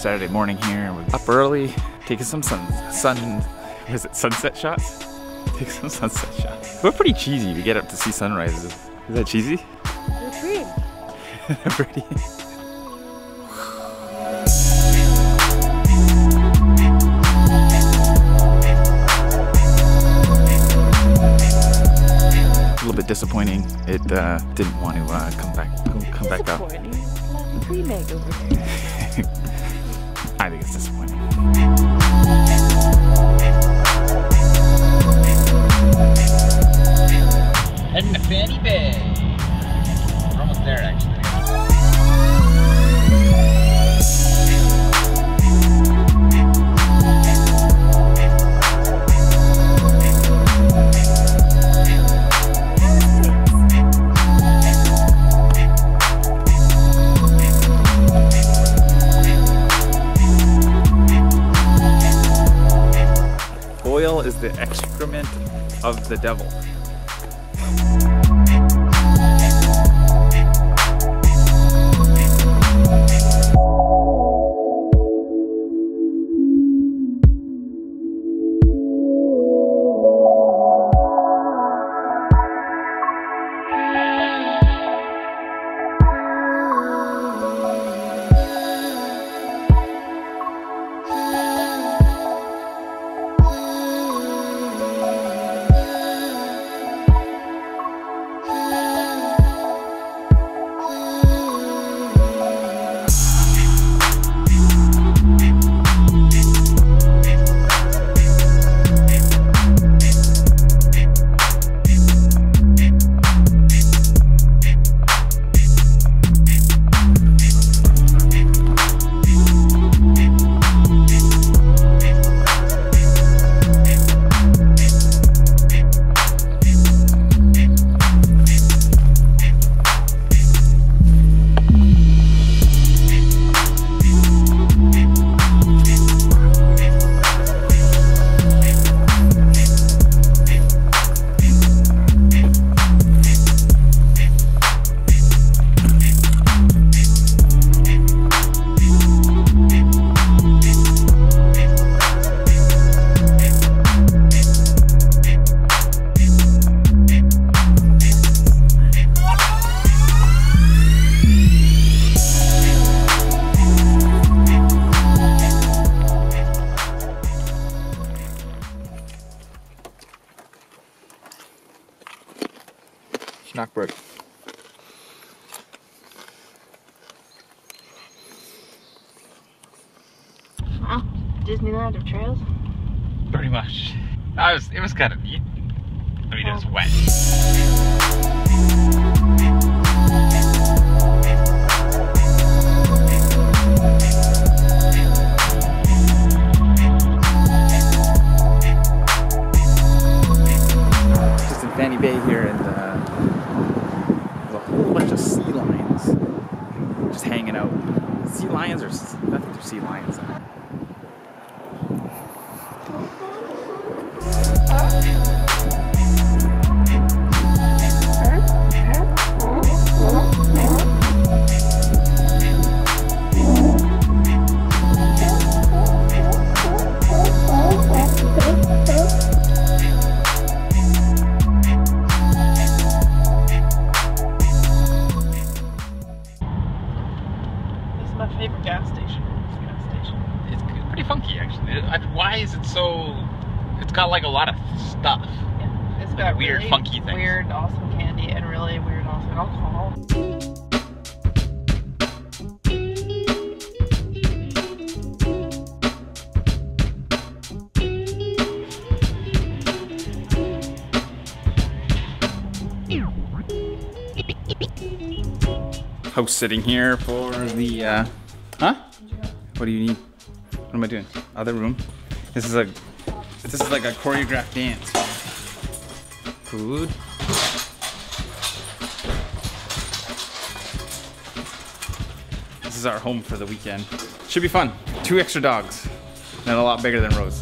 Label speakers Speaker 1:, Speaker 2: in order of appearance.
Speaker 1: Saturday morning here. We're up early, taking some sun, sun, is it sunset shots? Take some sunset shots. We're pretty cheesy to get up to see sunrises. Is that cheesy?
Speaker 2: You're pretty.
Speaker 1: pretty. A little bit disappointing. It uh, didn't want to uh, come back, come back up.
Speaker 2: Disappointing. Pre-meg over here.
Speaker 1: I think it's disappointing. Oil is the excrement of the devil. Schnockbrook.
Speaker 2: Wow. Disneyland of trails.
Speaker 1: Pretty much. I was, it was kind of neat. I mean, it was oh. wet. Bay here, and uh, there's a whole bunch of sea lions just hanging out. Sea lions or I think they're sea lions.
Speaker 2: This favorite gas station. Gas station.
Speaker 1: It's pretty funky, actually. It- I- Why is it so? It's got like a lot of stuff.
Speaker 2: Yeah. It's
Speaker 1: Like
Speaker 2: got
Speaker 1: weird,
Speaker 2: really
Speaker 1: funky things.
Speaker 2: Weird, awesome candy and really weird, awesome alcohol.
Speaker 1: House sitting here for the. Uh, huh? What do you need? What am I doing? Other room. This is a. This is like a choreographed dance. Food. This is our home for the weekend. Should be fun. Two extra dogs. And a lot bigger than Rose.